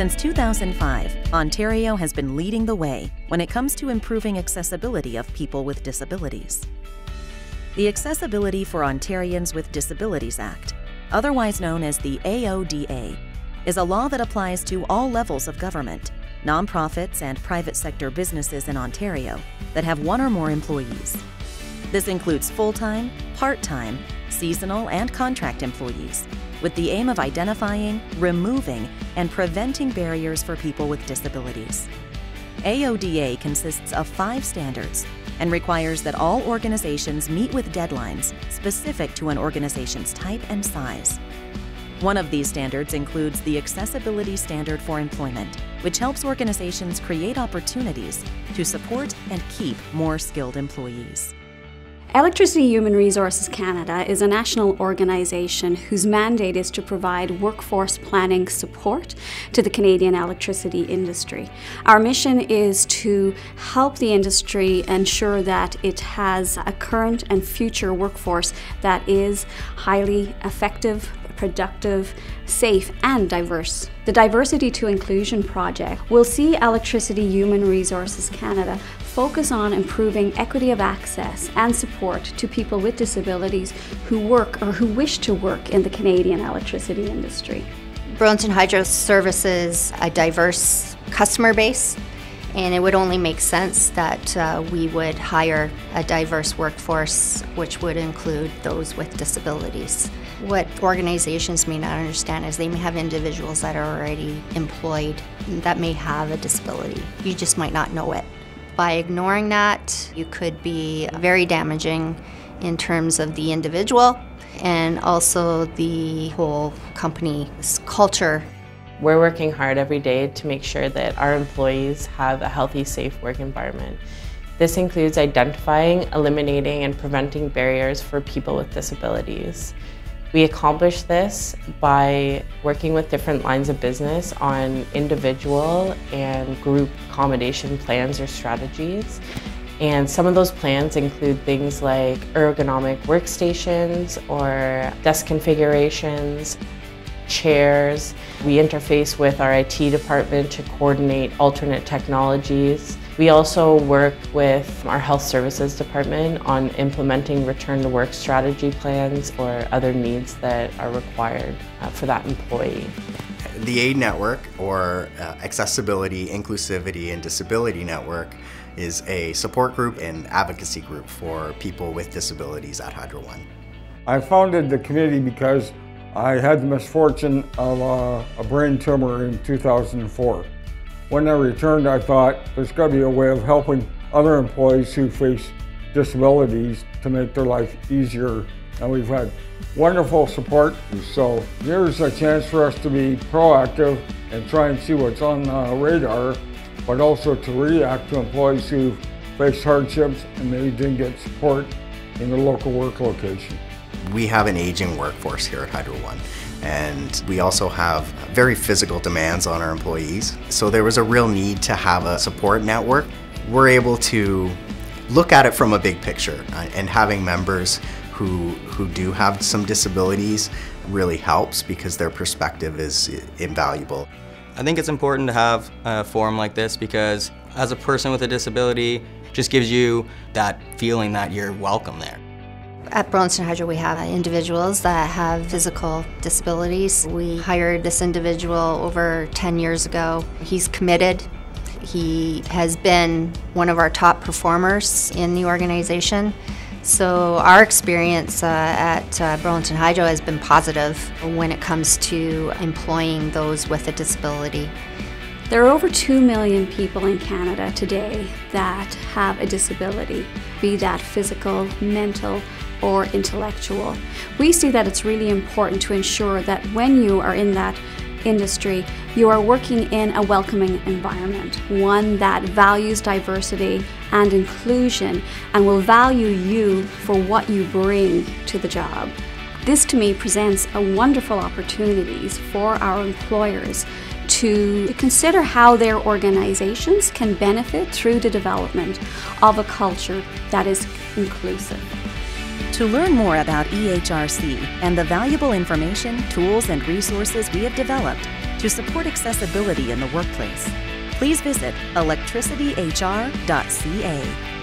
Since 2005, Ontario has been leading the way when it comes to improving accessibility of people with disabilities. The Accessibility for Ontarians with Disabilities Act, otherwise known as the AODA, is a law that applies to all levels of government, nonprofits, and private sector businesses in Ontario that have one or more employees. This includes full time, part time, seasonal, and contract employees, with the aim of identifying, removing, and preventing barriers for people with disabilities. AODA consists of five standards and requires that all organizations meet with deadlines specific to an organization's type and size. One of these standards includes the Accessibility Standard for Employment, which helps organizations create opportunities to support and keep more skilled employees. Electricity Human Resources Canada is a national organisation whose mandate is to provide workforce planning support to the Canadian electricity industry. Our mission is to help the industry ensure that it has a current and future workforce that is highly effective, productive, safe, and diverse. The Disability to Inclusion project will see Electricity Human Resources Canada focus on improving equity of access and support to people with disabilities who work or who wish to work in the Canadian electricity industry. Burlington Hydro services a diverse customer base and it would only make sense that uh, we would hire a diverse workforce, which would include those with disabilities. What organizations may not understand is they may have individuals that are already employed that may have a disability. You just might not know it. By ignoring that, you could be very damaging in terms of the individual and also the whole company's culture. We're working hard every day to make sure that our employees have a healthy, safe work environment. This includes identifying, eliminating, and preventing barriers for people with disabilities. We accomplish this by working with different lines of business on individual and group accommodation plans or strategies. And some of those plans include things like ergonomic workstations or desk configurations, chairs. We interface with our IT department to coordinate alternate technologies. We also work with our health services department on implementing return to work strategy plans or other needs that are required uh, for that employee. The AID Network, or uh, Accessibility, Inclusivity and Disability Network, is a support group and advocacy group for people with disabilities at Hydro One. I founded the committee because I had the misfortune of uh, a brain tumor in 2004. When I returned, I thought there's got to be a way of helping other employees who face disabilities to make their life easier. And we've had wonderful support. So there's a chance for us to be proactive and try and see what's on the radar, but also to react to employees who face hardships and maybe didn't get support in their local work location. We have an aging workforce here at Hydro One and we also have very physical demands on our employees. So there was a real need to have a support network. We're able to look at it from a big picture uh, and having members who, who do have some disabilities really helps because their perspective is invaluable. I think it's important to have a forum like this because as a person with a disability, just gives you that feeling that you're welcome there. At Burlington Hydro, we have individuals that have physical disabilities. We hired this individual over 10 years ago. He's committed. He has been one of our top performers in the organization. So our experience uh, at uh, Burlington Hydro has been positive when it comes to employing those with a disability. There are over 2 million people in Canada today that have a disability, be that physical, mental, or intellectual. We see that it's really important to ensure that when you are in that industry, you are working in a welcoming environment, one that values diversity and inclusion and will value you for what you bring to the job. This to me presents a wonderful opportunities for our employers to consider how their organizations can benefit through the development of a culture that is inclusive. To learn more about EHRC and the valuable information, tools, and resources we have developed to support accessibility in the workplace, please visit electricityhr.ca.